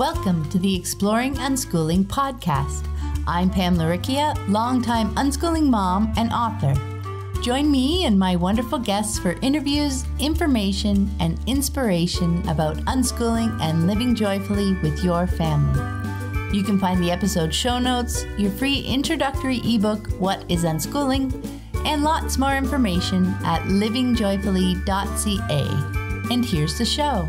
Welcome to the Exploring Unschooling podcast. I'm Pam Laricchia, longtime unschooling mom and author. Join me and my wonderful guests for interviews, information, and inspiration about unschooling and living joyfully with your family. You can find the episode show notes, your free introductory ebook, What is Unschooling, and lots more information at livingjoyfully.ca. And here's the show.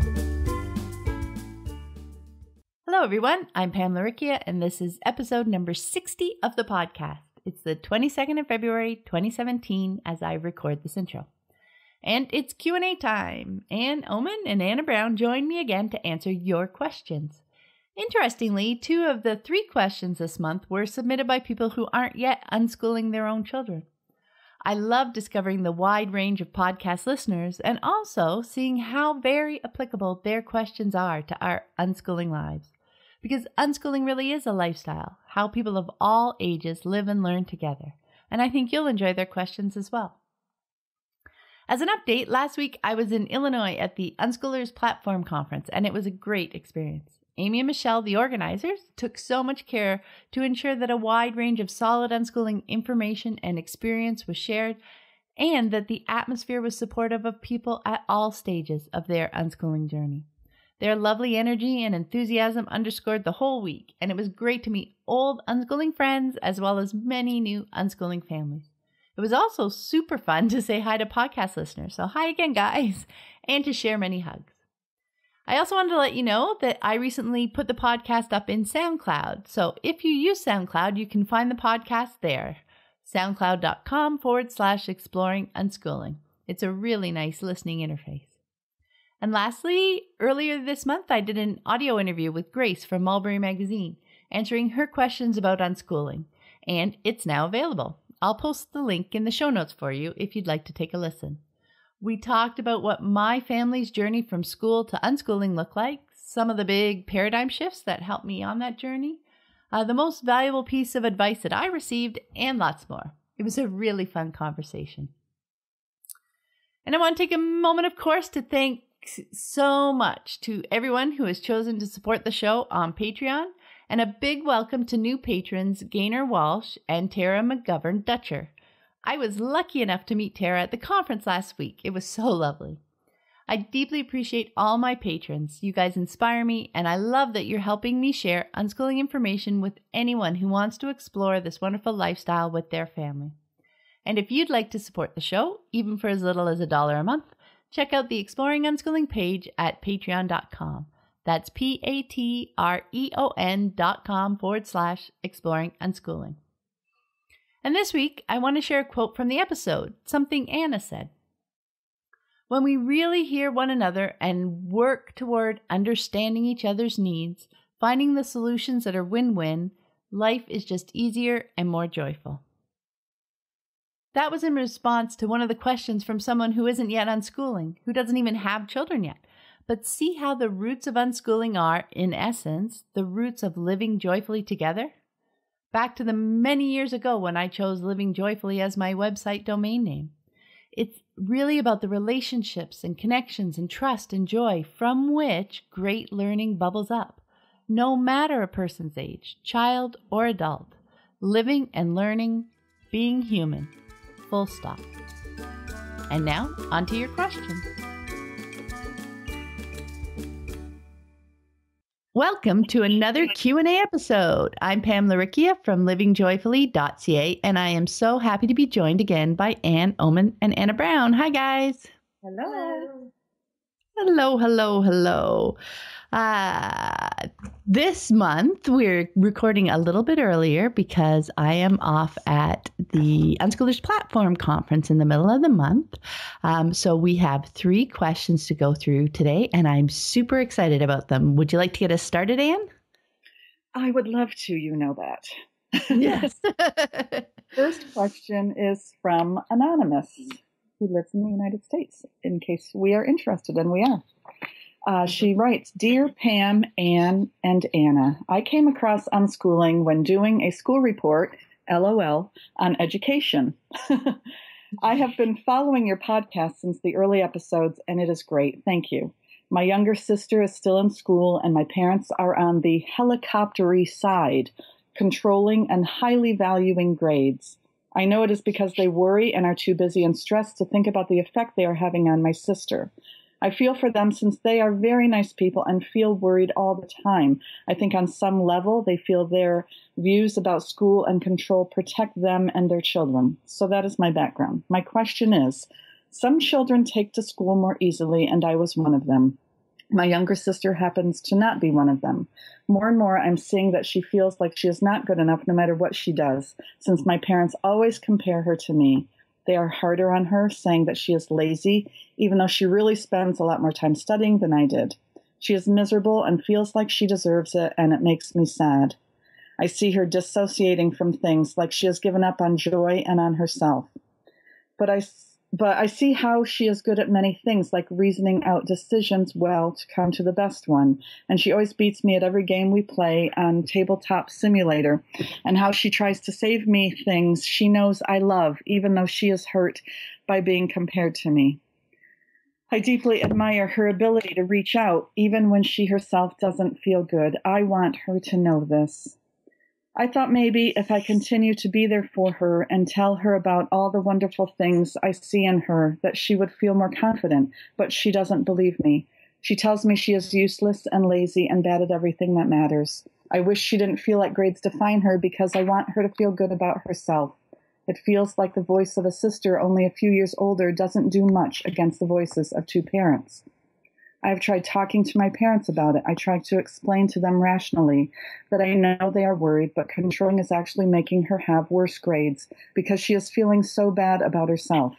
Everyone. I'm Pam Laricchia, and this is episode number 60 of the podcast. It's the 22nd of February, 2017, as I record this intro. And it's Q&A time. Anne Ohman and Anna Brown join me again to answer your questions. Interestingly, two of the three questions this month were submitted by people who aren't yet unschooling their own children. I love discovering the wide range of podcast listeners and also seeing how very applicable their questions are to our unschooling lives because unschooling really is a lifestyle, how people of all ages live and learn together. And I think you'll enjoy their questions as well. As an update, last week I was in Illinois at the Unschoolers Platform Conference, and it was a great experience. Amy and Michelle, the organizers, took so much care to ensure that a wide range of solid unschooling information and experience was shared, and that the atmosphere was supportive of people at all stages of their unschooling journey. Their lovely energy and enthusiasm underscored the whole week, and it was great to meet old unschooling friends as well as many new unschooling families. It was also super fun to say hi to podcast listeners. So, hi again, guys, and to share many hugs. I also wanted to let you know that I recently put the podcast up in SoundCloud. So, if you use SoundCloud, you can find the podcast there. SoundCloud.com forward slash exploring unschooling. It's a really nice listening interface. And lastly, earlier this month, I did an audio interview with Grace from Mulberry Magazine, answering her questions about unschooling, and it's now available. I'll post the link in the show notes for you if you'd like to take a listen. We talked about what my family's journey from school to unschooling looked like, some of the big paradigm shifts that helped me on that journey, uh, the most valuable piece of advice that I received, and lots more. It was a really fun conversation. And I want to take a moment, of course, to thank so much to everyone who has chosen to support the show on Patreon, and a big welcome to new patrons Gaynor Walsh and Tara McGovern Dutcher. I was lucky enough to meet Tara at the conference last week. It was so lovely. I deeply appreciate all my patrons. You guys inspire me, and I love that you're helping me share unschooling information with anyone who wants to explore this wonderful lifestyle with their family. And if you'd like to support the show, even for as little as a dollar a month, check out the Exploring Unschooling page at patreon.com. That's P A T R E O N dot com forward slash exploring unschooling. And this week, I want to share a quote from the episode, something Anna said. When we really hear one another and work toward understanding each other's needs, finding the solutions that are win win, life is just easier and more joyful. That was in response to one of the questions from someone who isn't yet unschooling, who doesn't even have children yet. But see how the roots of unschooling are, in essence, the roots of living joyfully together? Back to the many years ago when I chose Living Joyfully as my website domain name. It's really about the relationships and connections and trust and joy from which great learning bubbles up, no matter a person's age, child or adult. Living and learning, being human. Full stop. And now, on to your question. Welcome to another Q&A episode. I'm Pam Laricchia from livingjoyfully.ca and I am so happy to be joined again by Anne Ohman and Anna Brown. Hi guys. Hello. Hello, hello, hello. Uh, this month, we're recording a little bit earlier because I am off at the Unschoolers Platform Conference in the middle of the month. Um, so we have three questions to go through today, and I'm super excited about them. Would you like to get us started, Anne? I would love to, you know that. Yes. First question is from Anonymous, who lives in the United States, in case we are interested, and we are. Uh, she writes Dear Pam, Anne, and Anna, I came across unschooling when doing a school report, LOL, on education. I have been following your podcast since the early episodes, and it is great. Thank you. My younger sister is still in school, and my parents are on the helicoptery side, controlling and highly valuing grades. I know it is because they worry and are too busy and stressed to think about the effect they are having on my sister. I feel for them since they are very nice people and feel worried all the time. I think on some level they feel their views about school and control protect them and their children. So that is my background. My question is some children take to school more easily, and I was one of them. My younger sister happens to not be one of them. More and more, I'm seeing that she feels like she is not good enough no matter what she does, since my parents always compare her to me. They are harder on her, saying that she is lazy, even though she really spends a lot more time studying than I did. She is miserable and feels like she deserves it, and it makes me sad. I see her dissociating from things like she has given up on joy and on herself. But I but I see how she is good at many things, like reasoning out decisions well to come to the best one. And she always beats me at every game we play on Tabletop Simulator, and how she tries to save me things she knows I love, even though she is hurt by being compared to me. I deeply admire her ability to reach out, even when she herself doesn't feel good. I want her to know this. I thought maybe if I continue to be there for her and tell her about all the wonderful things I see in her, that she would feel more confident, but she doesn't believe me. She tells me she is useless and lazy and bad at everything that matters. I wish she didn't feel like grades define her because I want her to feel good about herself. It feels like the voice of a sister only a few years older doesn't do much against the voices of two parents. I have tried talking to my parents about it. I tried to explain to them rationally that I know they are worried, but controlling is actually making her have worse grades because she is feeling so bad about herself.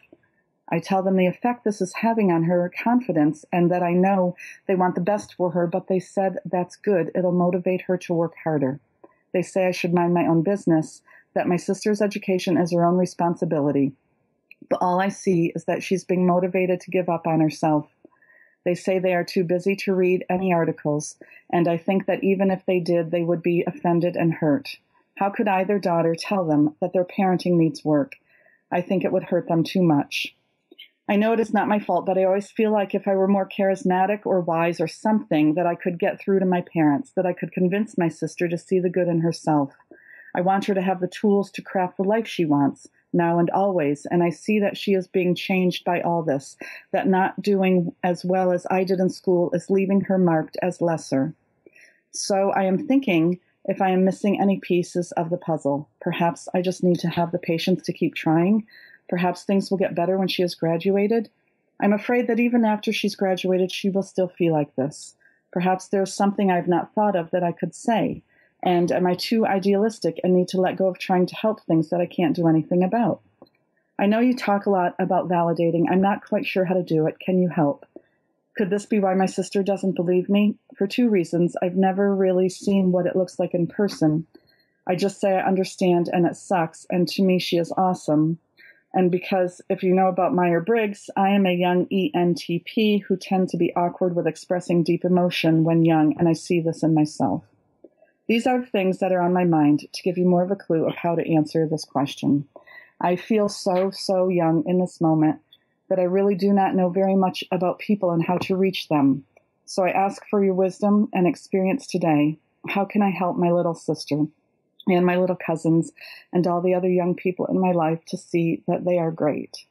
I tell them the effect this is having on her confidence and that I know they want the best for her, but they said that's good. It'll motivate her to work harder. They say I should mind my own business, that my sister's education is her own responsibility. But all I see is that she's being motivated to give up on herself they say they are too busy to read any articles, and I think that even if they did, they would be offended and hurt. How could I, their daughter, tell them that their parenting needs work? I think it would hurt them too much. I know it is not my fault, but I always feel like if I were more charismatic or wise or something, that I could get through to my parents, that I could convince my sister to see the good in herself. I want her to have the tools to craft the life she wants, now and always. And I see that she is being changed by all this, that not doing as well as I did in school is leaving her marked as lesser. So I am thinking if I am missing any pieces of the puzzle, perhaps I just need to have the patience to keep trying. Perhaps things will get better when she has graduated. I'm afraid that even after she's graduated, she will still feel like this. Perhaps there's something I've not thought of that I could say. And am I too idealistic and need to let go of trying to help things that I can't do anything about? I know you talk a lot about validating. I'm not quite sure how to do it. Can you help? Could this be why my sister doesn't believe me? For two reasons. I've never really seen what it looks like in person. I just say I understand and it sucks, and to me, she is awesome. And because if you know about Meyer Briggs, I am a young ENTP who tend to be awkward with expressing deep emotion when young, and I see this in myself. These are things that are on my mind to give you more of a clue of how to answer this question. I feel so, so young in this moment that I really do not know very much about people and how to reach them. So I ask for your wisdom and experience today. How can I help my little sister and my little cousins and all the other young people in my life to see that they are great?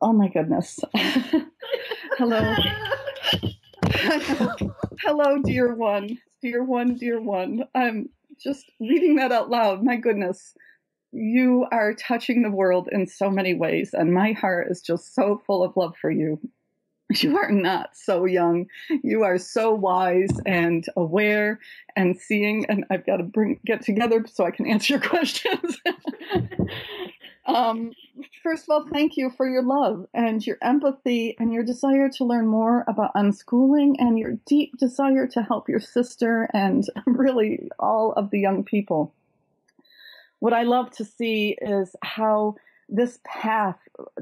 Oh my goodness. Hello. Hello, dear one dear one, dear one. I'm just reading that out loud. My goodness, you are touching the world in so many ways, and my heart is just so full of love for you. You are not so young. You are so wise and aware and seeing. And I've got to bring get together so I can answer your questions. um, first of all, thank you for your love and your empathy and your desire to learn more about unschooling and your deep desire to help your sister and really all of the young people. What I love to see is how this path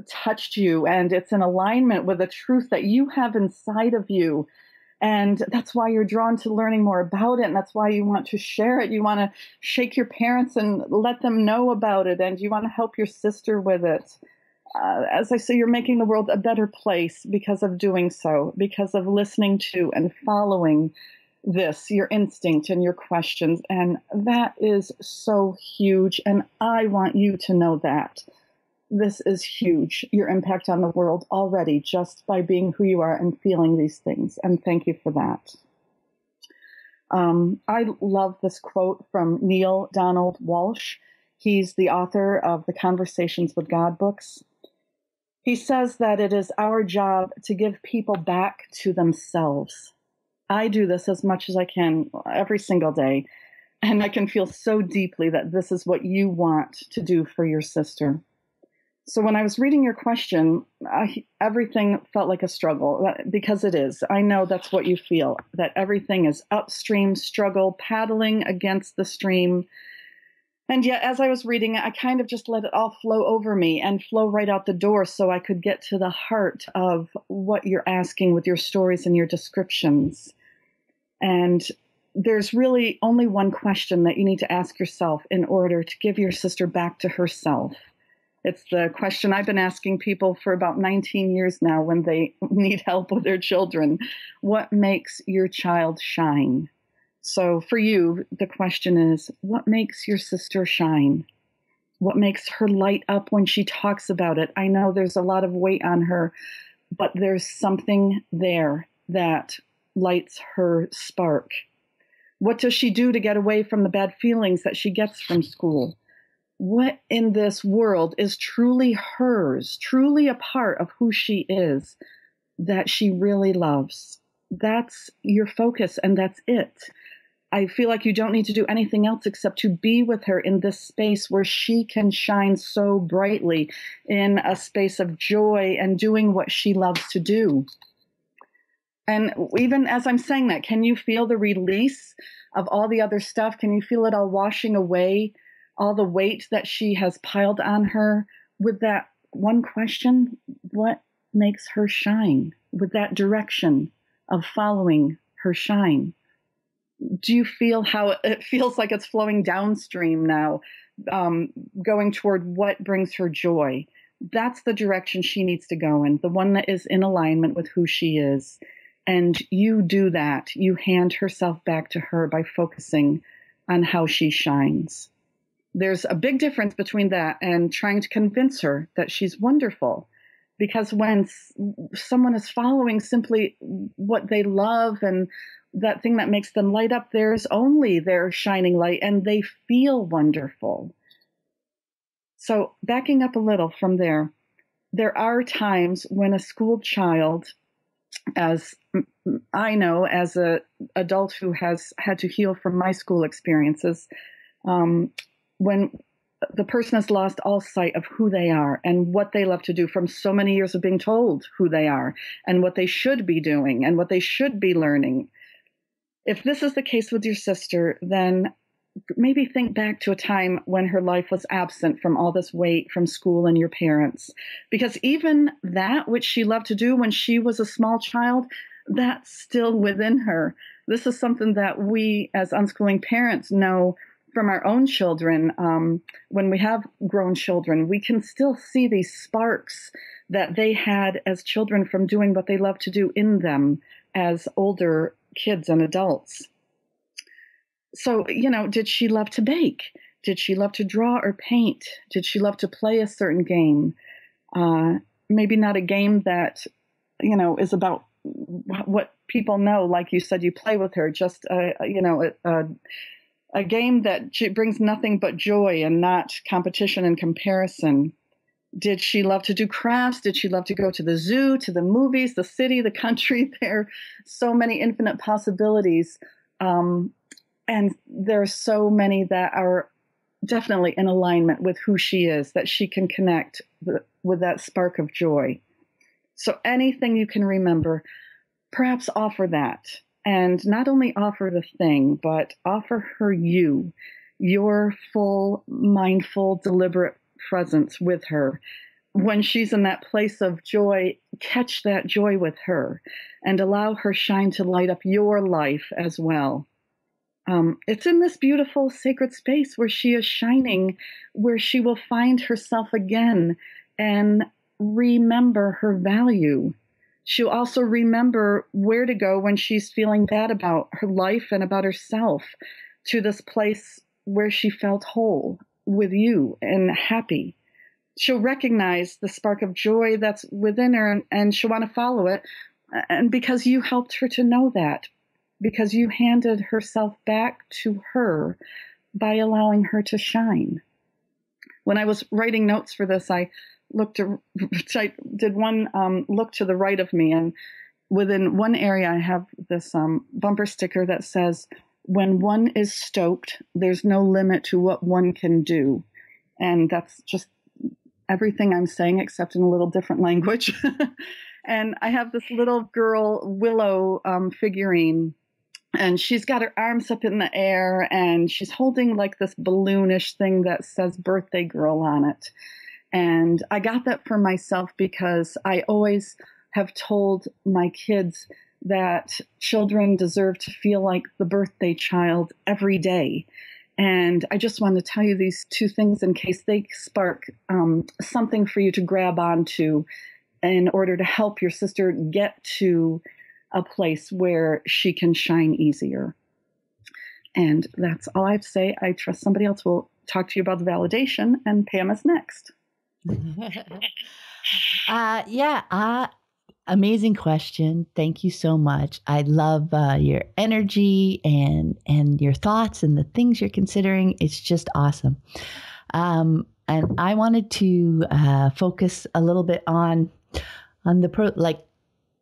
touched you and it's in alignment with a truth that you have inside of you and that's why you're drawn to learning more about it. And that's why you want to share it. You want to shake your parents and let them know about it. And you want to help your sister with it. uh, as I say, you're making the world a better place because of doing so, because of listening to and following this, your instinct and your questions. And that is so huge. And I want you to know that. This is huge, your impact on the world already, just by being who you are and feeling these things. And thank you for that. Um, I love this quote from Neale Donald Walsch. He's the author of the Conversations with God books. He says that it is our job to give people back to themselves. I do this as much as I can every single day. And I can feel so deeply that this is what you want to do for your sister. So when I was reading your question, I, everything felt like a struggle uh, because it is. I know that's what you feel that everything is upstream struggle, paddling against the stream. And yet, as I was reading it, I kind of just let it all flow over me and flow right out the door so I could get to the heart of what you're asking with your stories and your descriptions. And there's really only one question that you need to ask yourself in order to give your sister back to herself. It's the question I've been asking people for about 19 years now when they need help with their children. What makes your child shine? So for you, the question is what makes your sister shine? What makes her light up when she talks about it? I know there's a lot of weight on her, but there's something there that lights her spark. What does she do to get away from the bad feelings that she gets from school? What in this world is truly hers, truly a part of who she is, that she really loves. That's your focus, and that's it. I feel like you don't need to do anything else except to be with her in this space where she can shine so brightly in a space of joy and doing what she loves to do. And even as I'm saying that, can you feel the release of all the other stuff? Can you feel it all washing away? All the weight that she has piled on her with that one question what makes her shine? With that direction of following her shine. Do you feel how it feels like it's flowing downstream now um, going toward what brings her joy? That's the direction she needs to go in the one that is in alignment with who she is. And you do that. You hand herself back to her by focusing on how she shines there's a big difference between that and trying to convince her that she's wonderful. Because when someone is following simply what they love and that thing that makes them light up, there's only their shining light and they feel wonderful. So, backing up a little from there, there are times when a school child, as I know as an adult who has had to heal from my school experiences, um, when the person has lost all sight of who they are and what they love to do from so many years of being told who they are and what they should be doing and what they should be learning. If this is the case with your sister, then maybe think back to a time when her life was absent from all this weight from school and your parents. Because even that which she loved to do when she was a small child, that's still within her. This is something that we as unschooling parents know from our own children, um, when we have grown children, we can still see these sparks that they had as children from doing what they love to do in them as older kids and adults. So, you know, did she love to bake? Did she love to draw or paint? Did she love to play a certain game? Uh, maybe not a game that, you know, is about what people know. Like you said, you play with her, just, a, you know, a, a a game that brings nothing but joy and not competition and comparison. Did she love to do crafts? Did she love to go to the zoo, to the movies, the city, the country? There are so many infinite possibilities. Um, and there are so many that are definitely in alignment with who she is, that she can connect with that spark of joy. So anything you can remember, perhaps offer that and not only offer the thing, but offer her you, your full, mindful, deliberate presence with her. When she's in that place of joy, catch that joy with her and allow her shine to light up your life as well. Um, it's in this beautiful sacred space where she is shining, where she will find herself again and remember her value. She'll also remember where to go when she's feeling bad about her life and about herself to this place where she felt whole with you and happy. She'll recognize the spark of joy that's within her and, and she'll want to follow it. And because you helped her to know that, because you handed herself back to her by allowing her to shine. When I was writing notes for this, I looked, to, I did one um, look to the right of me, and within one area, I have this um, bumper sticker that says, When one is stoked, there's no limit to what one can do. And that's just everything I'm saying, except in a little different language. and I have this little girl Willow um, figurine and she's got her arms up in the air and she's holding like this balloonish thing that says birthday girl on it. And I got that for myself because I always have told my kids that children deserve to feel like the birthday child every day. And I just want to tell you these two things in case they spark um, something for you to grab onto in order to help your sister get to a place where she can shine easier. And that's all I have to say. I trust somebody else will talk to you about the validation, and Pam is next. uh, yeah, uh, amazing question. Thank you so much. I love uh, your energy and and your thoughts and the things you're considering. It's just awesome. Um, and I wanted to uh, focus a little bit on on the pro like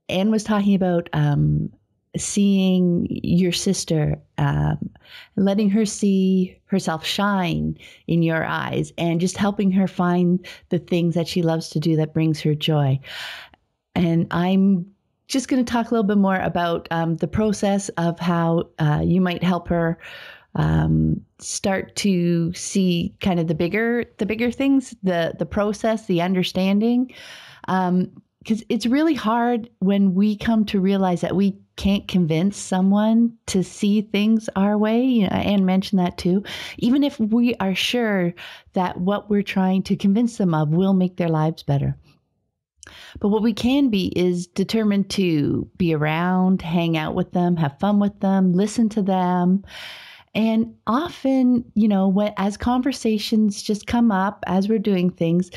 Anne was talking about um, seeing your sister, um, letting her see herself shine in your eyes, and just helping her find the things that she loves to do that brings her joy. And I'm just going to talk a little bit more about um, the process of how uh, you might help her um, start to see kind of the bigger the bigger things, the the process, the understanding. Um, because it's really hard when we come to realize that we can't convince someone to see things our way. You know, Anne mentioned that too. Even if we are sure that what we're trying to convince them of will make their lives better. But what we can be is determined to be around, hang out with them, have fun with them, listen to them. And often, you know, when, as conversations just come up as we're doing things,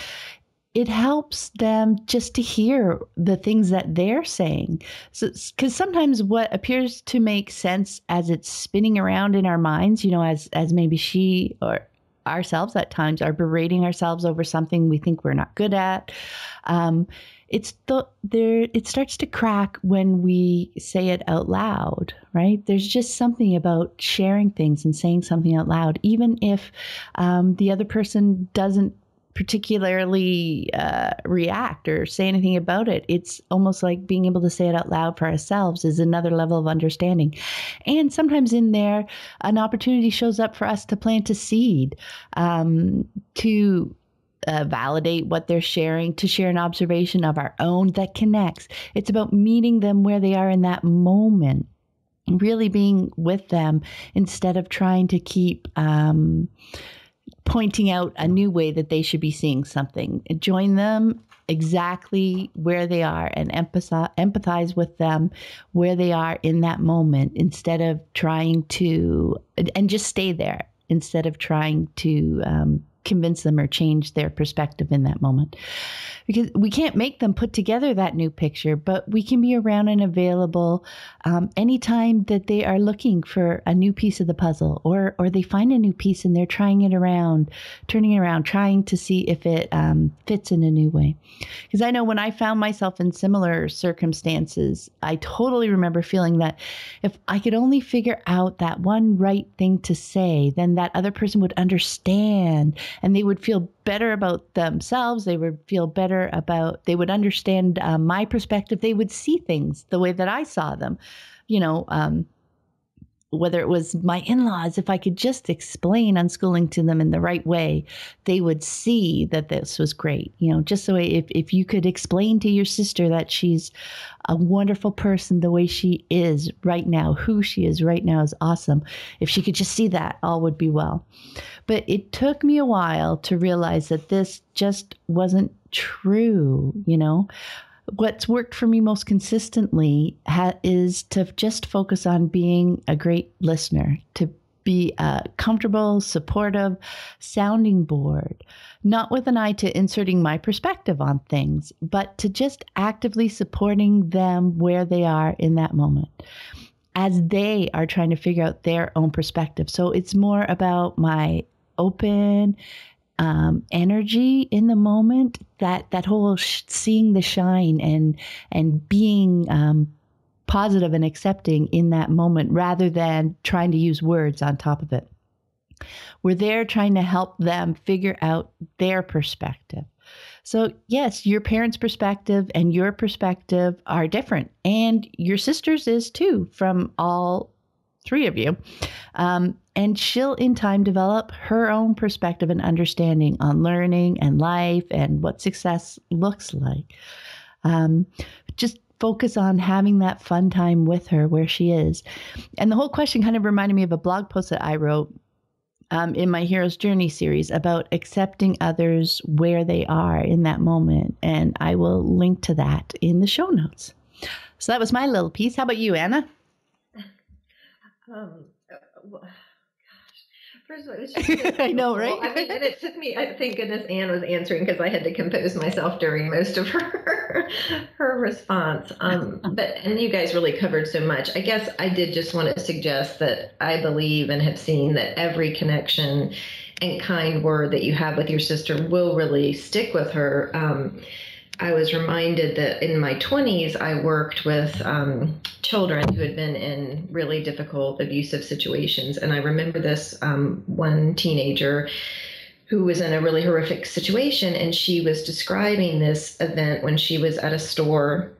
it helps them just to hear the things that they're saying. Because so, sometimes what appears to make sense as it's spinning around in our minds, you know, as as maybe she or ourselves at times are berating ourselves over something we think we're not good at. Um, it's the there it starts to crack when we say it out loud right there's just something about sharing things and saying something out loud even if um, the other person doesn't particularly uh, react or say anything about it. It's almost like being able to say it out loud for ourselves is another level of understanding. And sometimes in there, an opportunity shows up for us to plant a seed, um, to uh, validate what they're sharing, to share an observation of our own that connects. It's about meeting them where they are in that moment really being with them instead of trying to keep um, pointing out a new way that they should be seeing something. Join them exactly where they are and empathize, empathize with them where they are in that moment instead of trying to, and just stay there instead of trying to um, convince them or change their perspective in that moment. Because we can't make them put together that new picture, but we can be around and available um, anytime that they are looking for a new piece of the puzzle or, or they find a new piece and they're trying it around, turning it around, trying to see if it um, fits in a new way. Because I know when I found myself in similar circumstances, I totally remember feeling that if I could only figure out that one right thing to say, then that other person would understand and they would feel better about themselves. They would feel better about, they would understand uh, my perspective. They would see things the way that I saw them. You know, um, whether it was my in laws, if I could just explain unschooling to them in the right way, they would see that this was great. You know, just the way if, if you could explain to your sister that she's a wonderful person the way she is right now, who she is right now is awesome. If she could just see that, all would be well. But it took me a while to realize that this just wasn't true, you know. What's worked for me most consistently ha- is to just focus on being a great listener, to be a comfortable, supportive sounding board, not with an eye to inserting my perspective on things, but to just actively supporting them where they are in that moment as they are trying to figure out their own perspective. So it's more about my open um, energy in the moment that that whole sh- seeing the shine and and being um, positive and accepting in that moment rather than trying to use words on top of it. We're there trying to help them figure out their perspective. So, yes, your parents' perspective and your perspective are different, and your sister's is too from all three of you. Um, and she'll, in time, develop her own perspective and understanding on learning and life and what success looks like. Um, just focus on having that fun time with her where she is. And the whole question kind of reminded me of a blog post that I wrote um, in my Hero's Journey series about accepting others where they are in that moment. And I will link to that in the show notes. So that was my little piece. How about you, Anna? Um, uh, well, First of all, it was just I know, right? I mean, and it took me. I thank goodness Anne was answering because I had to compose myself during most of her her response. Um, but and you guys really covered so much. I guess I did just want to suggest that I believe and have seen that every connection and kind word that you have with your sister will really stick with her. Um, I was reminded that in my 20s, I worked with um, children who had been in really difficult, abusive situations. And I remember this um, one teenager who was in a really horrific situation, and she was describing this event when she was at a store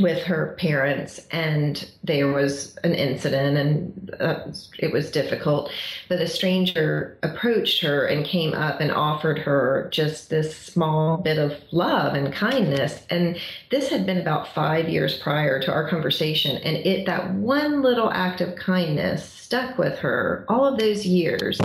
with her parents and there was an incident and uh, it was difficult but a stranger approached her and came up and offered her just this small bit of love and kindness and this had been about 5 years prior to our conversation and it that one little act of kindness stuck with her all of those years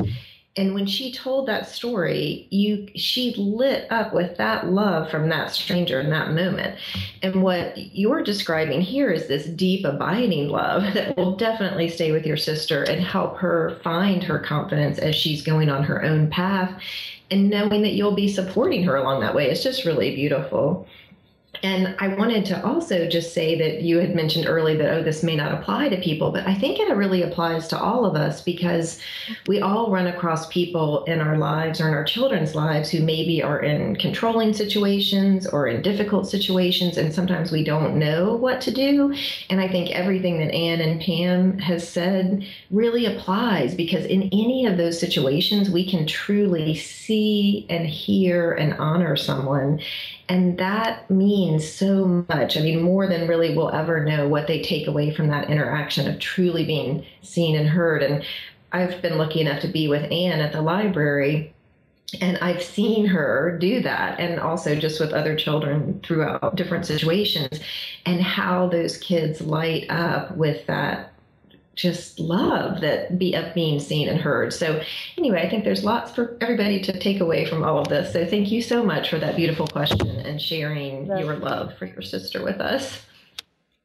and when she told that story you she lit up with that love from that stranger in that moment. And what you're describing here is this deep abiding love that will definitely stay with your sister and help her find her confidence as she's going on her own path and knowing that you'll be supporting her along that way. It's just really beautiful and I wanted to also just say that you had mentioned early that, oh, this may not apply to people, but I think it really applies to all of us because we all run across people in our lives or in our children's lives who maybe are in controlling situations or in difficult situations, and sometimes we don't know what to do. And I think everything that Anne and Pam has said really applies because in any of those situations, we can truly see and hear and honor someone. And that means so much. I mean, more than really we'll ever know what they take away from that interaction of truly being seen and heard. And I've been lucky enough to be with Anne at the library. And I've seen her do that, and also just with other children throughout different situations, and how those kids light up with that just love that be of being seen and heard. So anyway, I think there's lots for everybody to take away from all of this. So thank you so much for that beautiful question and sharing your love for your sister with us.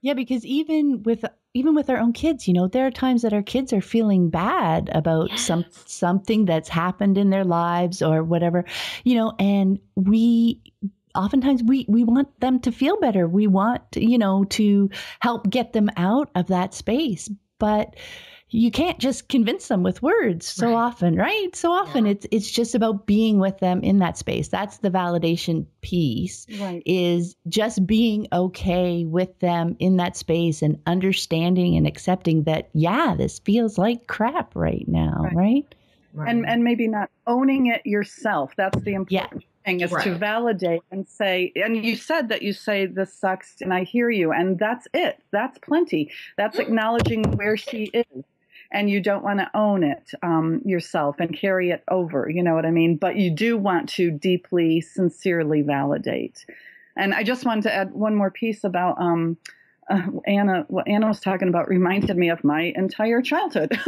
Yeah, because even with even with our own kids, you know, there are times that our kids are feeling bad about yes. some something that's happened in their lives or whatever, you know, and we oftentimes we we want them to feel better. We want, you know, to help get them out of that space but you can't just convince them with words so right. often right so often yeah. it's it's just about being with them in that space that's the validation piece right. is just being okay with them in that space and understanding and accepting that yeah this feels like crap right now right, right? right. and and maybe not owning it yourself that's the important yeah thing is right. to validate and say, and you said that you say this sucks and I hear you, and that's it. That's plenty. That's acknowledging where she is. And you don't want to own it um, yourself and carry it over. You know what I mean? But you do want to deeply, sincerely validate. And I just wanted to add one more piece about um, uh, Anna, what Anna was talking about reminded me of my entire childhood.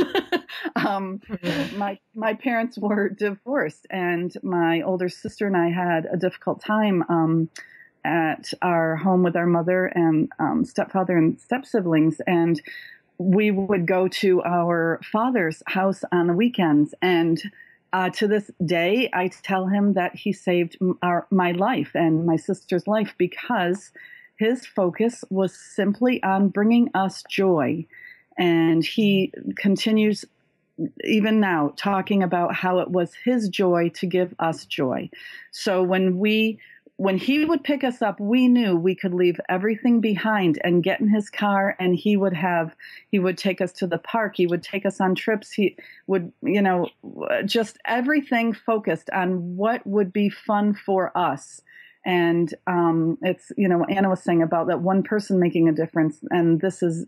um, mm-hmm. My my parents were divorced, and my older sister and I had a difficult time um, at our home with our mother and um, stepfather and step siblings, and we would go to our father's house on the weekends and uh, to this day, I tell him that he saved our, my life and my sister's life because his focus was simply on bringing us joy. And he continues even now talking about how it was his joy to give us joy. So when we when he would pick us up, we knew we could leave everything behind and get in his car and he would have, he would take us to the park. He would take us on trips. He would, you know, just everything focused on what would be fun for us. And um, it's, you know, Anna was saying about that one person making a difference. And this is,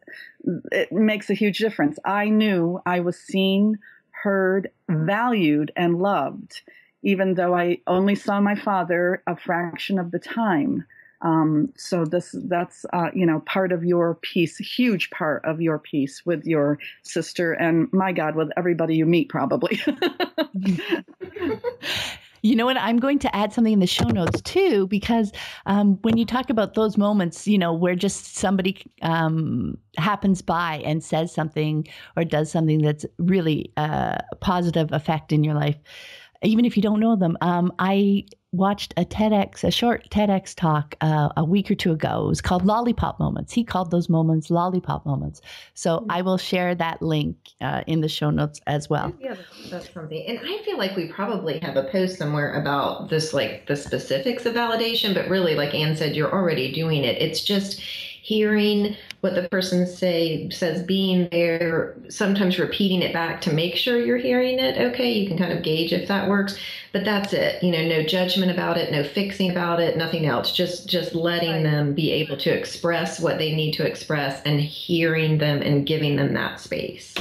it makes a huge difference. I knew I was seen, heard, valued, and loved even though I only saw my father a fraction of the time. Um, so this that's uh, you know part of your piece, huge part of your piece with your sister, and my God, with everybody you meet, probably. You know what? I'm going to add something in the show notes too, because um, when you talk about those moments, you know, where just somebody um, happens by and says something or does something that's really uh, a positive effect in your life, even if you don't know them. Um, I watched a TEDx, a short TEDx talk uh, a week or two ago. It was called Lollipop Moments. He called those moments Lollipop Moments. So mm-hmm. I will share that link uh, in the show notes as well. Yeah, that's something. And I feel like we probably have a post somewhere about this, like the specifics of validation, but really, like Anne said, you're already doing it. It's just hearing what the person say says being there sometimes repeating it back to make sure you're hearing it okay you can kind of gauge if that works but that's it you know no judgment about it no fixing about it nothing else just just letting them be able to express what they need to express and hearing them and giving them that space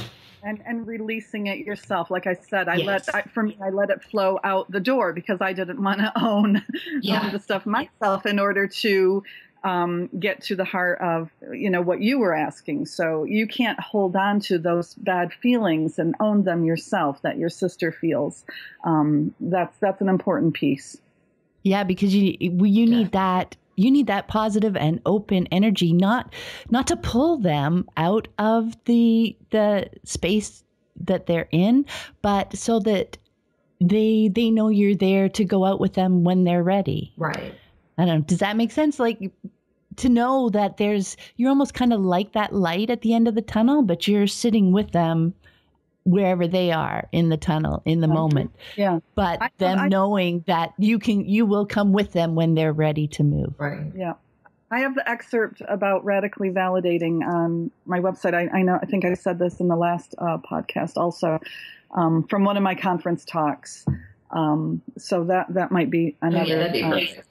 and and releasing it yourself like i said i yes. let I, for me i let it flow out the door because i didn't want to own, yeah. own the stuff myself in order to um, get to the heart of you know what you were asking. So you can't hold on to those bad feelings and own them yourself that your sister feels. Um, that's that's an important piece. Yeah, because you you need that you need that positive and open energy, not not to pull them out of the the space that they're in, but so that they they know you're there to go out with them when they're ready. Right. I don't know. Does that make sense? Like to know that there's, you're almost kind of like that light at the end of the tunnel, but you're sitting with them wherever they are in the tunnel in the moment. Yeah. But I, them I, knowing that you can, you will come with them when they're ready to move. Right. Yeah. I have the excerpt about radically validating on my website. I, I know, I think I said this in the last uh, podcast also, um, from one of my conference talks. Um, so that that might be another. Oh, yeah, uh,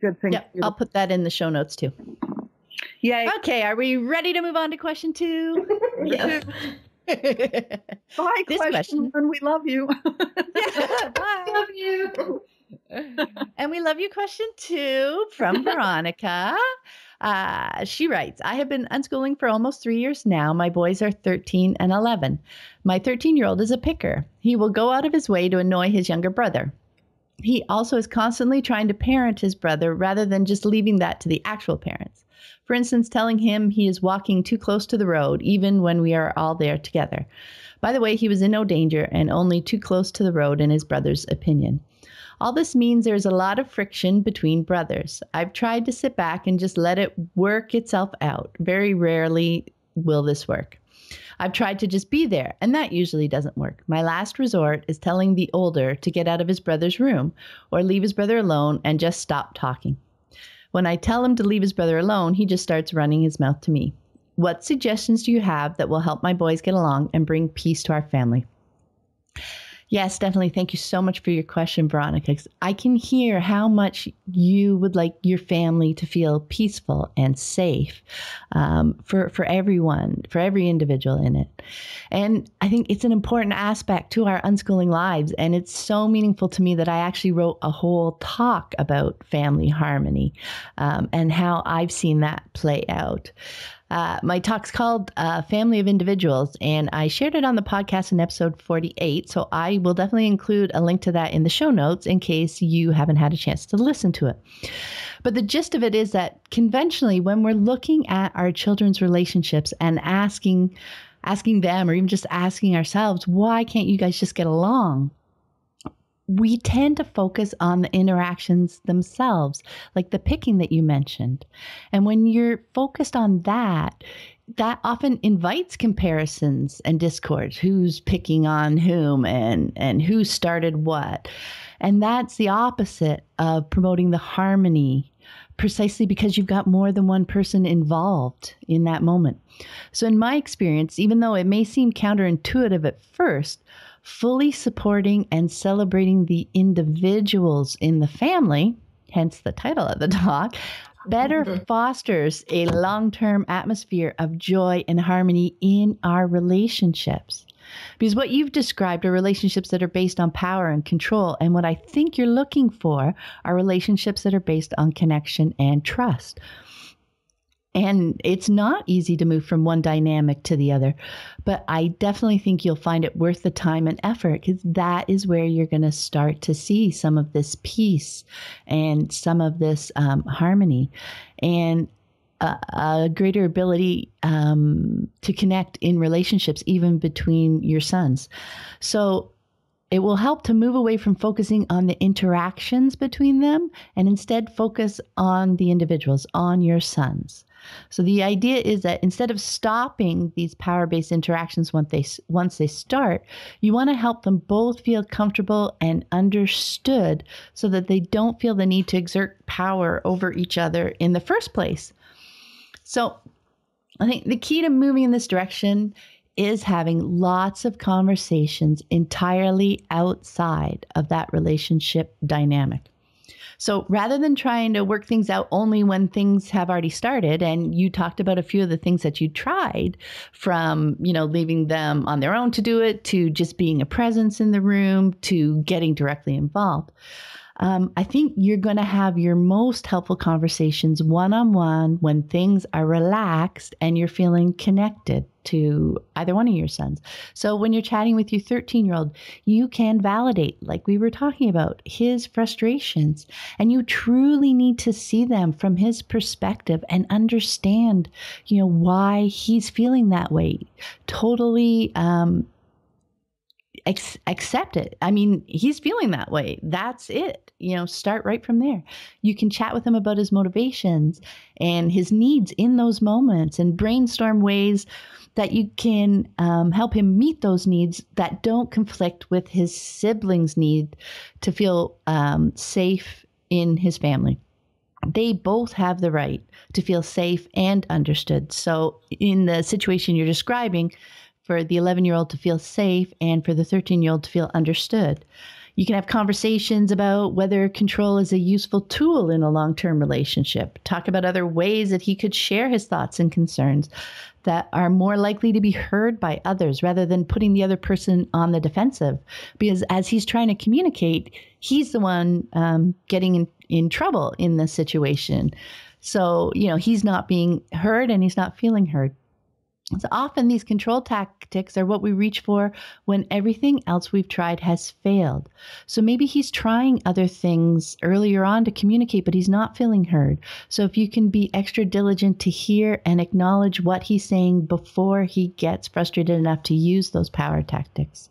good thing. Yep, I'll put that in the show notes too. Yay. Okay, are we ready to move on to question two? yes. Bye, this question. question. We love you. yeah, bye. Love you. and we love you. Question two from Veronica. Uh, she writes, I have been unschooling for almost three years now. My boys are 13 and 11. My 13 year old is a picker. He will go out of his way to annoy his younger brother he also is constantly trying to parent his brother rather than just leaving that to the actual parents. For instance, telling him he is walking too close to the road, even when we are all there together. By the way, he was in no danger and only too close to the road, in his brother's opinion. All this means there's a lot of friction between brothers. I've tried to sit back and just let it work itself out. Very rarely will this work. I've tried to just be there, and that usually doesn't work. My last resort is telling the older to get out of his brother's room or leave his brother alone and just stop talking. When I tell him to leave his brother alone, he just starts running his mouth to me. What suggestions do you have that will help my boys get along and bring peace to our family? Yes, definitely. Thank you so much for your question, Veronica. I can hear how much you would like your family to feel peaceful and safe um, for for everyone, for every individual in it. And I think it's an important aspect to our unschooling lives, and it's so meaningful to me that I actually wrote a whole talk about family harmony um, and how I've seen that play out. Uh, my talk's called uh, Family of Individuals, and I shared it on the podcast in episode 48. So I will definitely include a link to that in the show notes in case you haven't had a chance to listen to it. But the gist of it is that conventionally, when we're looking at our children's relationships and asking, asking them, or even just asking ourselves, why can't you guys just get along? We tend to focus on the interactions themselves, like the picking that you mentioned. And when you're focused on that, that often invites comparisons and discord who's picking on whom and and who started what. And that's the opposite of promoting the harmony precisely because you've got more than one person involved in that moment. So in my experience even though it may seem counterintuitive at first fully supporting and celebrating the individuals in the family, hence the title of the talk, better mm-hmm. fosters a long term atmosphere of joy and harmony in our relationships. Because what you've described are relationships that are based on power and control. And what I think you're looking for are relationships that are based on connection and trust. And it's not easy to move from one dynamic to the other, but I definitely think you'll find it worth the time and effort because that is where you're going to start to see some of this peace and some of this um, harmony and a, a greater ability um, to connect in relationships, even between your sons. So it will help to move away from focusing on the interactions between them and instead focus on the individuals, on your sons. So the idea is that instead of stopping these power-based interactions once they once they start, you want to help them both feel comfortable and understood so that they don't feel the need to exert power over each other in the first place. So I think the key to moving in this direction is having lots of conversations entirely outside of that relationship dynamic. So rather than trying to work things out only when things have already started, and you talked about a few of the things that you tried from, you know, leaving them on their own to do it to just being a presence in the room to getting directly involved um, I think you're going to have your most helpful conversations one on one when things are relaxed and you're feeling connected to either one of your sons. So when you're chatting with your 13 year old, you can validate, like we were talking about, his frustrations. And you truly need to see them from his perspective and understand, you know, why he's feeling that way. Totally um, ex- accept it. I mean, he's feeling that way. That's it. You know, start right from there. You can chat with him about his motivations and his needs in those moments and brainstorm ways that you can um, help him meet those needs that don't conflict with his siblings' need to feel um, safe in his family they both have the right to feel safe and understood. So, in the situation you're describing, for the 11 year old to feel safe and for the 13 year old to feel understood. You can have conversations about whether control is a useful tool in a long term relationship. Talk about other ways that he could share his thoughts and concerns that are more likely to be heard by others rather than putting the other person on the defensive. Because as he's trying to communicate, he's the one um, getting in, in trouble in the situation. So, you know, he's not being heard and he's not feeling heard. So often these control tactics are what we reach for when everything else we've tried has failed. So maybe he's trying other things earlier on to communicate, but he's not feeling heard. So if you can be extra diligent to hear and acknowledge what he's saying before he gets frustrated enough to use those power tactics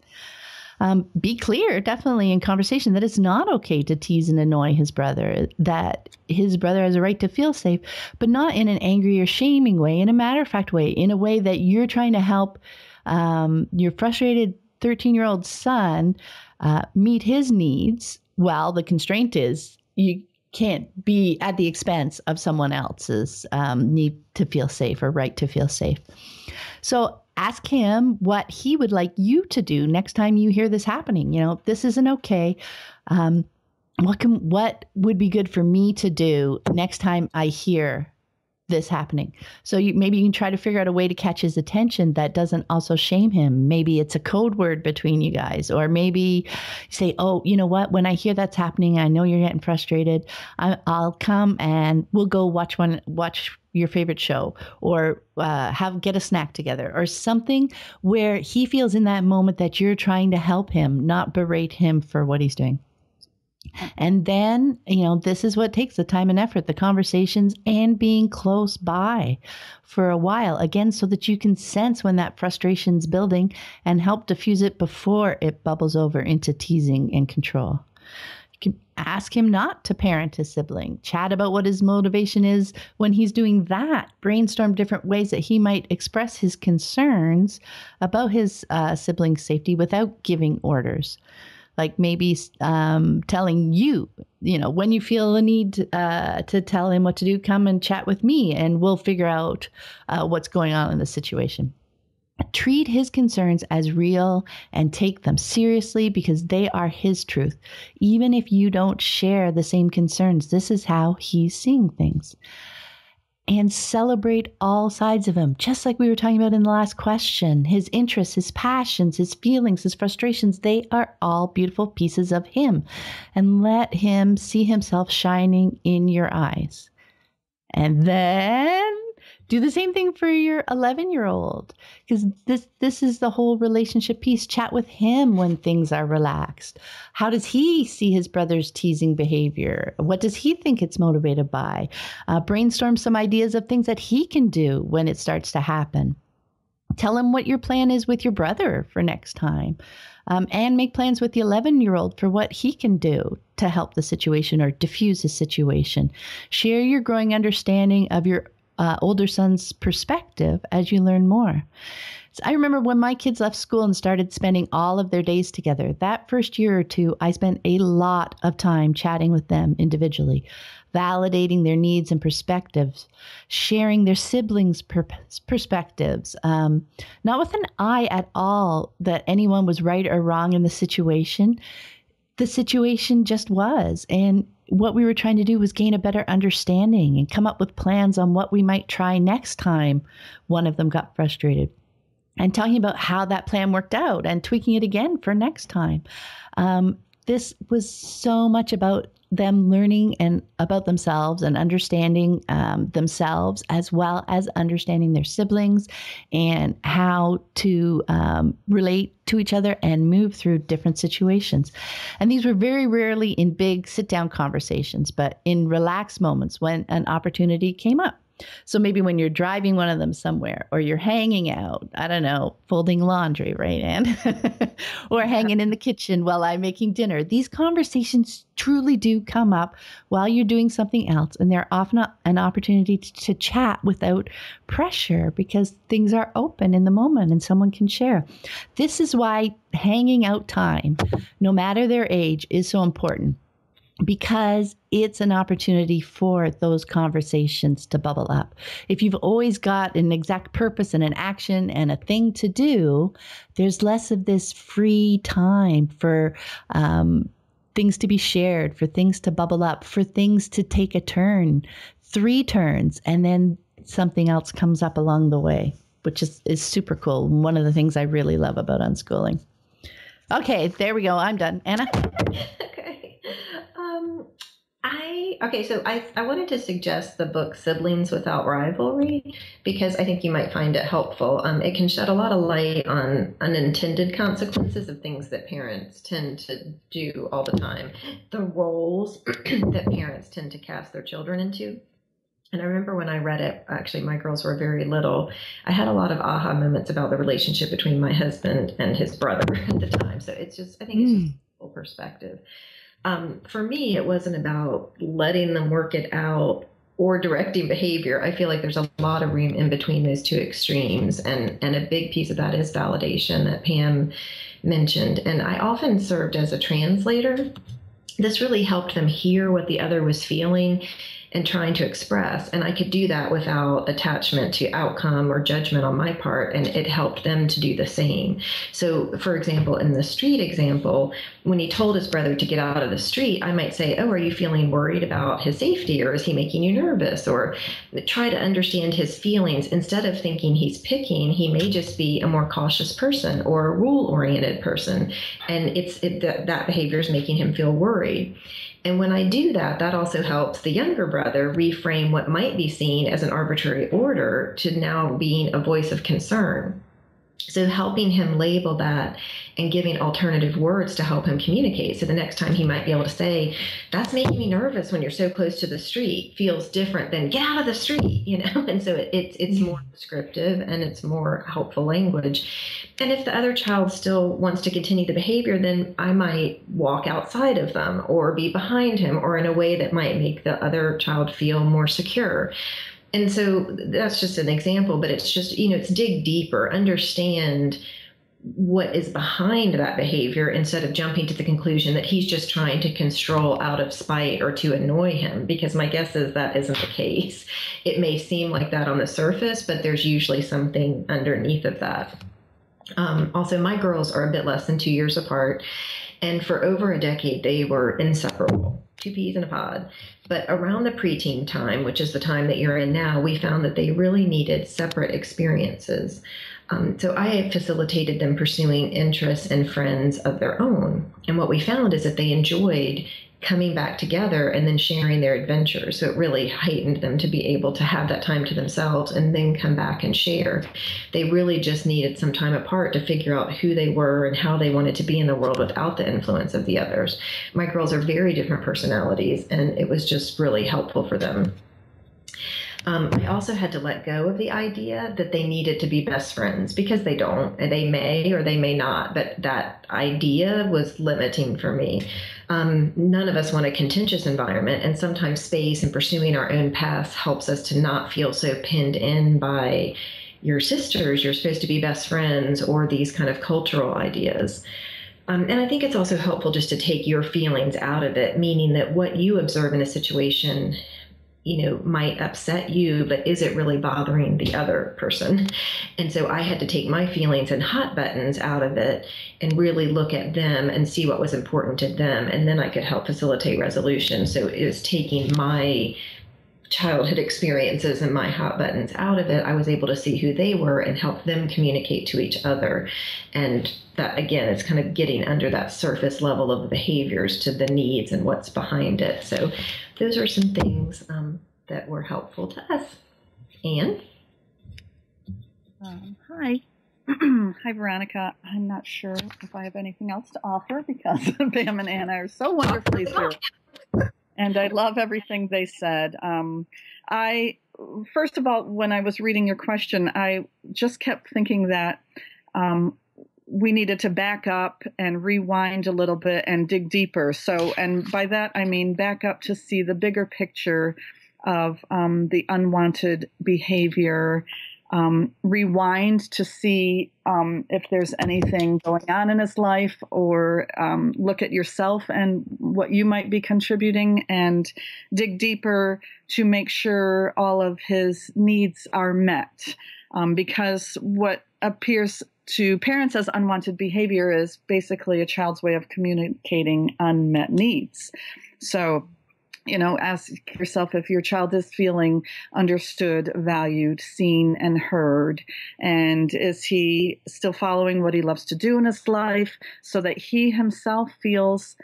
um, be clear, definitely in conversation, that it's not okay to tease and annoy his brother, that his brother has a right to feel safe, but not in an angry or shaming way, in a matter of fact way, in a way that you're trying to help um, your frustrated 13 year old son uh, meet his needs. Well, the constraint is you can't be at the expense of someone else's um, need to feel safe or right to feel safe. So ask him what he would like you to do next time you hear this happening. You know, this isn't okay. Um, what can what would be good for me to do next time I hear this happening. So you maybe you can try to figure out a way to catch his attention that doesn't also shame him. Maybe it's a code word between you guys, or maybe say, "Oh, you know what? When I hear that's happening, I know you're getting frustrated. I, will come and we'll go watch one watch." your favorite show or uh, have get a snack together or something where he feels in that moment that you're trying to help him not berate him for what he's doing and then, you know, this is what takes the time and effort, the conversations and being close by for a while, again, so that you can sense when that frustration's building and help diffuse it before it bubbles over into teasing and control. You can ask him not to parent his sibling. Chat about what his motivation is when he's doing that. Brainstorm different ways that he might express his concerns about his uh, sibling's safety without giving orders like maybe um, telling you, you know, when you feel the need uh, to tell him what to do, come and chat with me and we'll figure out uh, what's going on in the situation. Treat his concerns as real and take them seriously because they are his truth. Even if you don't share the same concerns, this is how he's seeing things and celebrate all sides of him, just like we were talking about in the last question. His interests, his passions, his feelings, his frustrations, they are all beautiful pieces of him. And let him see himself shining in your eyes. And then do the same thing for your 11 year old because this this is the whole relationship piece. Chat with him when things are relaxed. How does he see his brother's teasing behavior? What does he think it's motivated by? Uh, brainstorm some ideas of things that he can do when it starts to happen. Tell him what your plan is with your brother for next time um, and make plans with the 11 year old for what he can do to help the situation or diffuse the situation. Share your growing understanding of your uh, older son's perspective as you learn more. So I remember when my kids left school and started spending all of their days together. That first year or two, I spent a lot of time chatting with them individually, validating their needs and perspectives, sharing their siblings' per- perspectives, um, not with an eye at all that anyone was right or wrong in the situation. The situation just was. And what we were trying to do was gain a better understanding and come up with plans on what we might try next time one of them got frustrated and talking about how that plan worked out and tweaking it again for next time. Um, this was so much about them learning and about themselves and understanding um, themselves as well as understanding their siblings and how to um, relate to each other and move through different situations. And these were very rarely in big sit down conversations, but in relaxed moments when an opportunity came up. So maybe when you're driving one of them somewhere or you're hanging out, I don't know, folding laundry, right, Anne? or hanging in the kitchen while I'm making dinner. These conversations truly do come up while you're doing something else. And they're often an opportunity to, to chat without pressure because things are open in the moment and someone can share. This is why hanging out time, no matter their age, is so important because it's an opportunity for those conversations to bubble up. If you've always got an exact purpose and an action and a thing to do, there's less of this free time for um, things to be shared, for things to bubble up, for things to take a turn, three turns, and then something else comes up along the way, which is, is super cool. One of the things I really love about unschooling. Okay, there we go. I'm done. Anna? I okay, so I I wanted to suggest the book Siblings Without Rivalry because I think you might find it helpful. Um, it can shed a lot of light on unintended consequences of things that parents tend to do all the time, the roles that parents tend to cast their children into. And I remember when I read it, actually, my girls were very little. I had a lot of aha moments about the relationship between my husband and his brother at the time. So it's just, I think it's just a full perspective um, for me, it wasn't about letting them work it out or directing behavior. I feel like there's a lot of room in between those two extremes, and and a big piece of that is validation that Pam mentioned. And I often served as a translator. This really helped them hear what the other was feeling and trying to express. And I could do that without attachment to outcome or judgment on my part. And it helped them to do the same. So, for example, in the street example, when he told his brother to get out of the street, I might say, Oh, are you feeling worried about his safety or is he making you nervous? Or try to understand his feelings instead of thinking he's picking, he may just be a more cautious person or a rule oriented person. And it's it, that, that behavior is making him feel worried. And when I do that, that also helps the younger brother reframe what might be seen as an arbitrary order to now being a voice of concern. So helping him label that and giving alternative words to help him communicate. So the next time he might be able to say, that's making me nervous when you're so close to the street feels different than get out of the street, you know? And so it, it it's more mm-hmm. descriptive and it's more helpful language. And if the other child still wants to continue the behavior, then I might walk outside of them or be behind him or in a way that might make the other child feel more secure and so that's just an example but it's just you know it's dig deeper understand what is behind that behavior instead of jumping to the conclusion that he's just trying to control out of spite or to annoy him because my guess is that isn't the case. It may seem like that on the surface but there's usually something underneath of that. Um, also my girls are a bit less than two years apart and for over a decade they were inseparable two peas in a pod. But around the preteen time, which is the time that you're in now, we found that they really needed separate experiences. Um, so I facilitated them pursuing interests and friends of their own. And what we found is that they enjoyed coming back together and then sharing their adventures. So it really heightened them to be able to have that time to themselves and then come back and share. They really just needed some time apart to figure out who they were and how they wanted to be in the world without the influence of the others. My girls are very different personalities, and it was just really helpful for them. Um, I also had to let go of the idea that they needed to be best friends because they don't, and they may or they may not, but that idea was limiting for me. Um, none of us want a contentious environment, and sometimes space and pursuing our own paths helps us to not feel so pinned in by your sisters, you're supposed to be best friends, or these kind of cultural ideas. Um, and I think it's also helpful just to take your feelings out of it, meaning that what you observe in a situation you know might upset you but is it really bothering the other person? And so i had to take my feelings and hot buttons out of it and really look at them and see what was important to them. And then i could help facilitate resolution. So it was taking my childhood experiences and my hot buttons out of it, I was able to see who they were and help them communicate to each other. And that, again, it's kind of getting under that surface level of the behaviors to the needs and what's behind it. So, those are some things um, that were helpful to us. Anne? Um, hi. Hi, Veronica. I'm not sure if I have anything else to offer because Pam and Anna are so wonderfully here and I love everything they said. Um, I first of all, when I was reading your question, I just kept thinking that um, we needed to back up and rewind a little bit and dig deeper. So, and by that I mean back up to see the bigger picture of um, the unwanted behavior um, rewind to see um, if there's anything going on in his life or um, look at yourself and what you might be contributing and dig deeper to make sure all of his needs are met. Um, because what appears to parents as unwanted behavior is basically a child's way of communicating unmet needs. So, you know, ask yourself if your child is feeling understood, valued, seen, and heard. And is he still following what he loves to do in his life so that he himself feels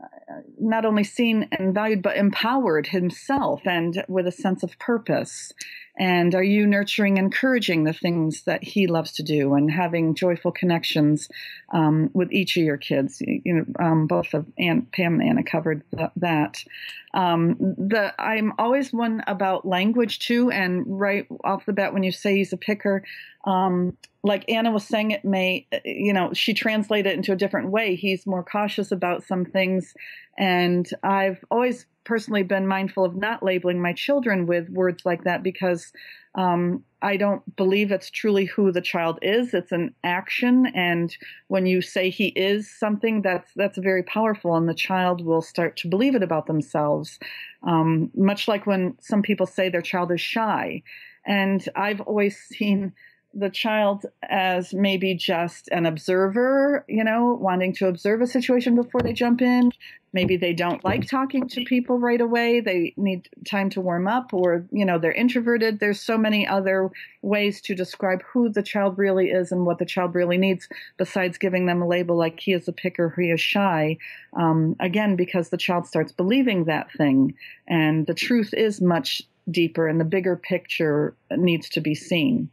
uh, not only seen and valued, but empowered himself and with a sense of purpose? And are you nurturing, encouraging the things that he loves to do and having joyful connections um, with each of your kids? You know, um, both of Aunt Pam and Anna covered th- that. Um, the I'm always one about language too, and right off the bat when you say he's a picker, um, like Anna was saying, it may you know she translated it into a different way. He's more cautious about some things, and I've always personally been mindful of not labeling my children with words like that because um, I don't believe it's truly who the child is. It's an action, and when you say he is something, that's that's very powerful, and the child will start to believe it about themselves. Um, much like when some people say their child is shy, and I've always seen the child as maybe just an observer, you know, wanting to observe a situation before they jump in. Maybe they don't like talking to people right away. They need time to warm up, or, you know, they're introverted. There's so many other ways to describe who the child really is and what the child really needs, besides giving them a label like he is a picker, he is shy. Um, again, because the child starts believing that thing. And the truth is much deeper, and the bigger picture needs to be seen.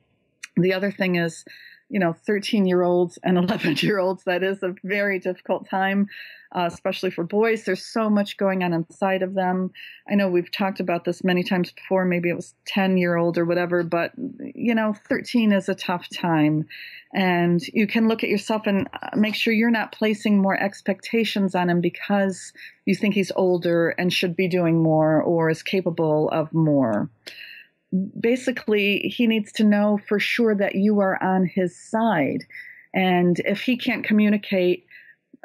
The other thing is, you know, 13 year olds and 11 year olds, that is a very difficult time, uh, especially for boys. There's so much going on inside of them. I know we've talked about this many times before. Maybe it was 10 year old or whatever, but, you know, 13 is a tough time. And you can look at yourself and uh, make sure you're not placing more expectations on him because you think he's older and should be doing more or is capable of more basically he needs to know for sure that you are on his side. And if he can't communicate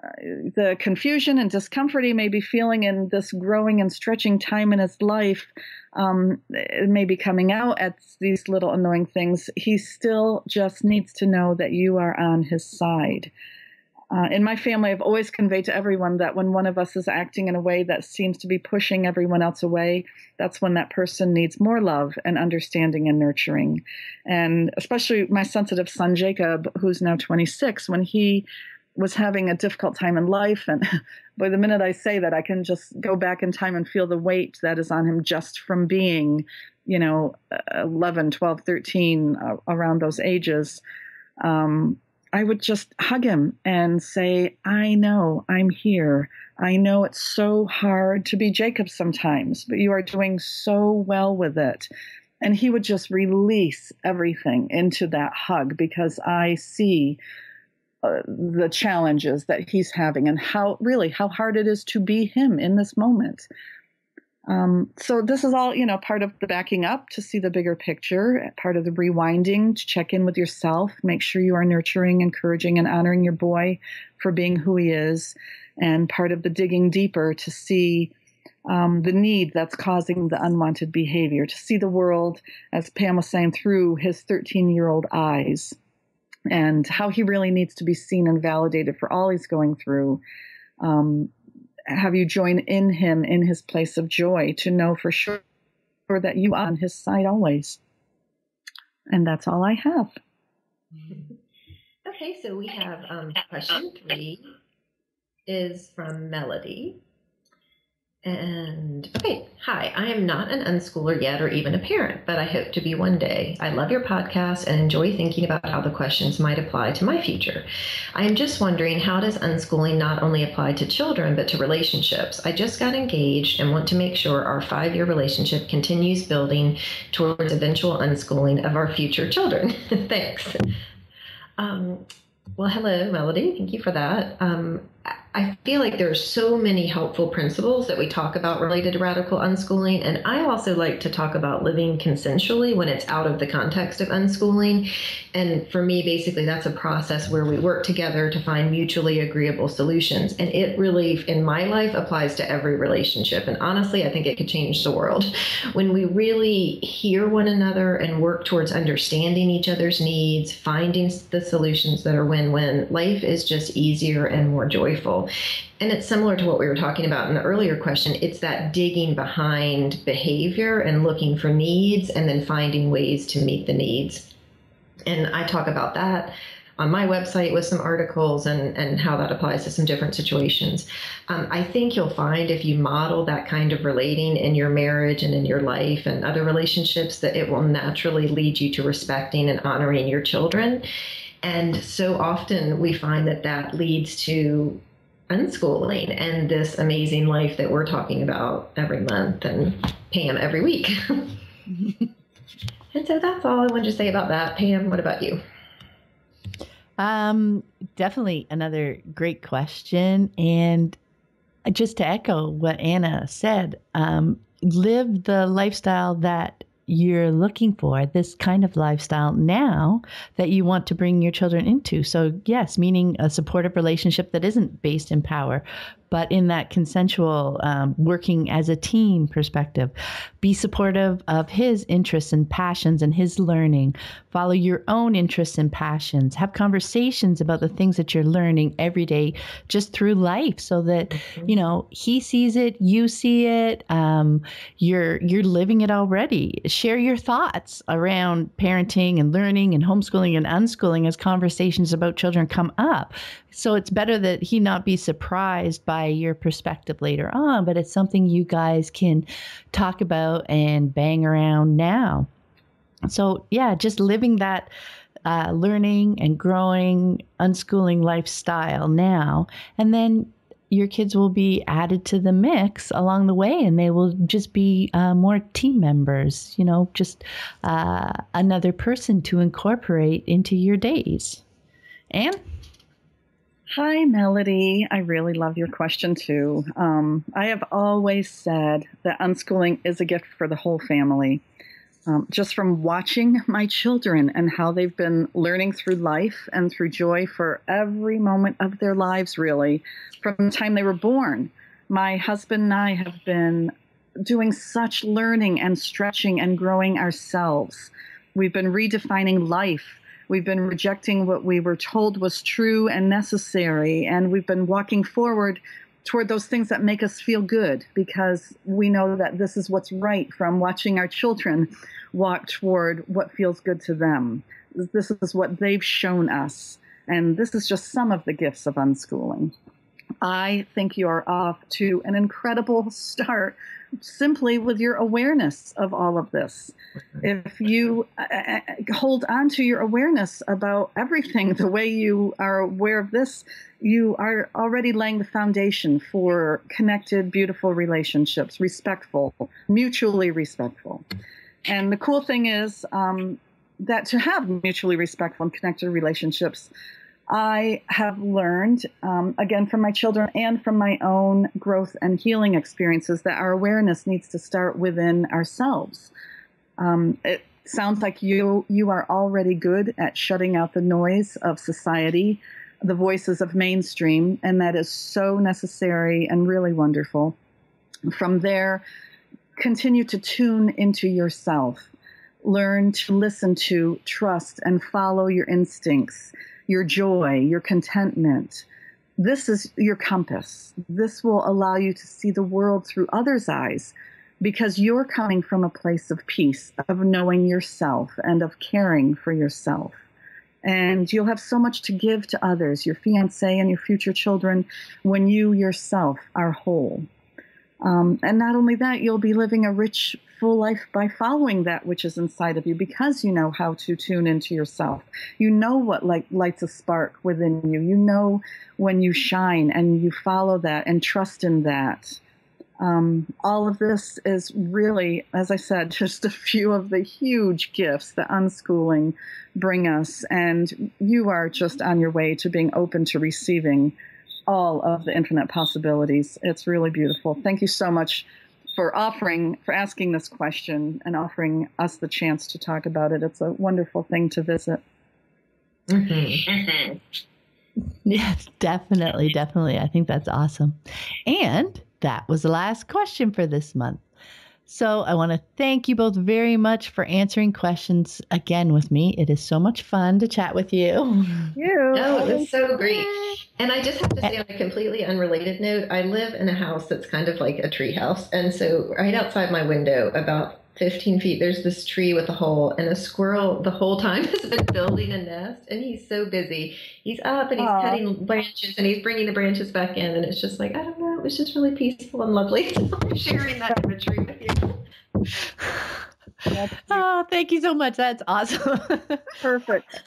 uh, the confusion and discomfort he may be feeling in this growing and stretching time in his life, um, it may be coming out at these little annoying things, he still just needs to know that you are on his side. Uh, in my family, I've always conveyed to everyone that when one of us is acting in a way that seems to be pushing everyone else away, that's when that person needs more love and understanding and nurturing. And especially my sensitive son, Jacob, who's now 26, when he was having a difficult time in life. And by the minute I say that, I can just go back in time and feel the weight that is on him just from being, you know, 11, 12, 13, uh, around those ages. Um, I would just hug him and say, I know I'm here. I know it's so hard to be Jacob sometimes, but you are doing so well with it. And he would just release everything into that hug because I see uh, the challenges that he's having and how really how hard it is to be him in this moment. Um, so this is all, you know, part of the backing up to see the bigger picture, part of the rewinding to check in with yourself, make sure you are nurturing, encouraging, and honoring your boy for being who he is, and part of the digging deeper to see um, the need that's causing the unwanted behavior, to see the world, as Pam was saying, through his 13 year old eyes, and how he really needs to be seen and validated for all he's going through. Um, have you join in him in his place of joy to know for sure that you are on his side always. And that's all I have. Okay, so we have um, question three is from Melody. And okay, hi, I am not an unschooler yet or even a parent, but I hope to be one day. I love your podcast and enjoy thinking about how the questions might apply to my future. I am just wondering how does unschooling not only apply to children but to relationships? I just got engaged and want to make sure our five year relationship continues building towards eventual unschooling of our future children. Thanks. Um, well, hello, Melody. Thank you for that. Um, I feel like there are so many helpful principles that we talk about related to radical unschooling. And I also like to talk about living consensually when it's out of the context of unschooling. And for me, basically, that's a process where we work together to find mutually agreeable solutions. And it really, in my life, applies to every relationship. And honestly, I think it could change the world. When we really hear one another and work towards understanding each other's needs, finding the solutions that are win win, life is just easier and more joyful. And it's similar to what we were talking about in the earlier question. It's that digging behind behavior and looking for needs and then finding ways to meet the needs. And I talk about that on my website with some articles and, and how that applies to some different situations. Um, I think you'll find if you model that kind of relating in your marriage and in your life and other relationships that it will naturally lead you to respecting and honoring your children. And so often we find that that leads to unschooling and this amazing life that we're talking about every month and Pam every week. and so that's all I wanted to say about that. Pam, what about you? Um, definitely another great question. And just to echo what Anna said, um, live the lifestyle that you're looking for this kind of lifestyle now that you want to bring your children into. So, yes, meaning a supportive relationship that isn't based in power, but in that consensual um, working as a team perspective. Be supportive of his interests and passions and his learning. Follow your own interests and passions. Have conversations about the things that you're learning every day just through life so that, mm-hmm. you know, he sees it, you see it, um, you're, you're living it already. Share your thoughts around parenting and learning and homeschooling and unschooling as conversations about children come up. So it's better that he not be surprised by your perspective later on, but it's something you guys can talk about and bang around now. So, yeah, just living that uh, learning and growing, unschooling lifestyle now. And then your kids will be added to the mix along the way and they will just be uh, more team members, you know, just uh, another person to incorporate into your days. And Hi, Melody. I really love your question too. Um, I have always said that unschooling is a gift for the whole family. Um, just from watching my children and how they've been learning through life and through joy for every moment of their lives, really, from the time they were born. My husband and I have been doing such learning and stretching and growing ourselves. We've been redefining life We've been rejecting what we were told was true and necessary, and we've been walking forward toward those things that make us feel good because we know that this is what's right from watching our children walk toward what feels good to them. This is what they've shown us. And this is just some of the gifts of unschooling. I think you are off to an incredible start simply with your awareness of all of this. If you uh, uh, hold on to your awareness about everything the way you are aware of this, you are already laying the foundation for connected, beautiful relationships, respectful, mutually respectful. And the cool thing is um, that to have mutually respectful and connected relationships, I have learned, um, again, from my children and from my own growth and healing experiences, that our awareness needs to start within ourselves. Um, it sounds like you you are already good at shutting out the noise of society, the voices of mainstream, and that is so necessary and really wonderful. From there, continue to tune into yourself. Learn to listen to, trust, and follow your instincts your joy, your contentment. This is your compass. This will allow you to see the world through others' eyes because you're coming from a place of peace, of knowing yourself, and of caring for yourself. And you'll have so much to give to others, your fiance and your future children, when you yourself are whole. Um, and not only that, you'll be living a rich, full life by following that which is inside of you because you know how to tune into yourself. You know what like lights a spark within you. You know when you shine and you follow that and trust in that. Um, all of this is really, as I said, just a few of the huge gifts that unschooling bring us. And you are just on your way to being open to receiving all of the infinite possibilities. It's really beautiful. Thank you so much for offering, for asking this question and offering us the chance to talk about it. It's a wonderful thing to visit. Mm-hmm. Yes, definitely, definitely. I think that's awesome. And that was the last question for this month. So I want to thank you both very much for answering questions again with me. It is so much fun to chat with you. You. No, it's so great. And I just have to say, on a completely unrelated note, I live in a house that's kind of like a tree house. And so, right outside my window, about 15 feet, there's this tree with a hole, and a squirrel the whole time has been building a nest. And he's so busy. He's up and he's Aww. cutting branches and he's bringing the branches back in. And it's just like, I don't know, it was just really peaceful and lovely. Sharing that imagery with you. oh, thank you so much. That's awesome. Perfect.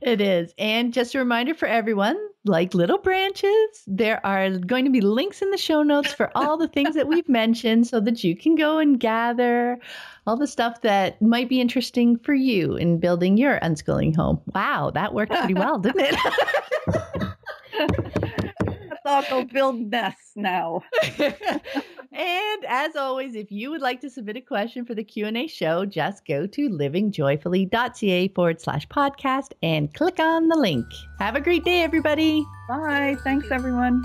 It is. And just a reminder for everyone like little branches, there are going to be links in the show notes for all the things that we've mentioned so that you can go and gather all the stuff that might be interesting for you in building your unschooling home. Wow, that worked pretty well, didn't it? all go build nests now. and as always, if you would like to submit a question for the Q&A show, just go to livingjoyfully.ca forward slash podcast and click on the link. Have a great day, everybody. Bye. Thanks, everyone.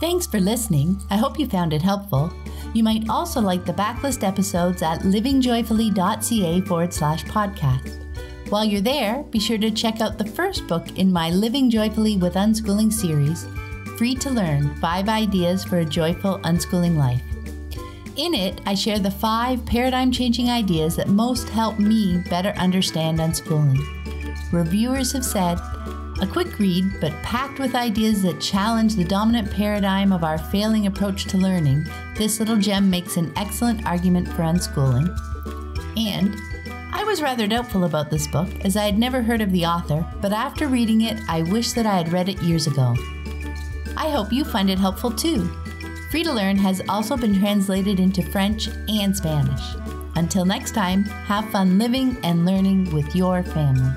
Thanks for listening. I hope you found it helpful. You might also like the backlist episodes at livingjoyfully.ca forward slash podcast. While you're there, be sure to check out the first book in my Living Joyfully with Unschooling series, Free to Learn Five Ideas for a Joyful Unschooling Life. In it, I share the five paradigm changing ideas that most help me better understand unschooling. Reviewers have said a quick read, but packed with ideas that challenge the dominant paradigm of our failing approach to learning, this little gem makes an excellent argument for unschooling. And I was rather doubtful about this book, as I had never heard of the author, but after reading it, I wish that I had read it years ago. I hope you find it helpful too. Free to Learn has also been translated into French and Spanish. Until next time, have fun living and learning with your family.